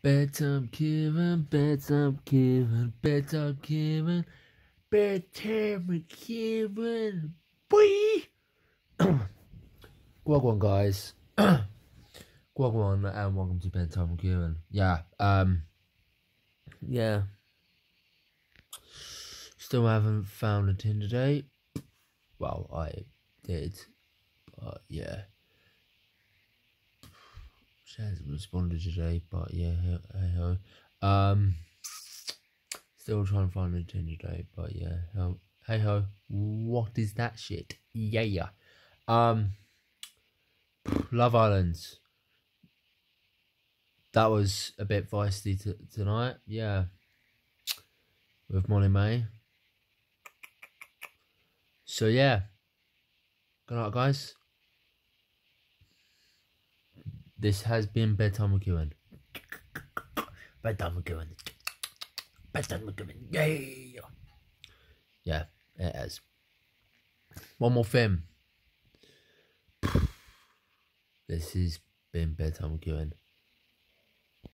Bedtime Ciaran, bedtime Ciaran, bedtime Ciaran, bedtime Ciaran, boy. Welcome, guys. Welcome and welcome to bedtime Ciaran. Yeah, um, yeah. Still haven't found a Tinder date. Well, I did, but yeah. She hasn't responded today, but yeah, hey, ho. Um, still trying to find a Tinder date, but yeah, hey ho. What is that shit? Yeah. yeah. Um, Love Islands. That was a bit feisty t- tonight. Yeah, with Molly-Mae. So yeah, good night, guys. This has been Bedtime McEwen. Bedtime McEwen. Bedtime McEwen. Yeah. Yeah, it has. One more thing. This has been Bedtime McEwen.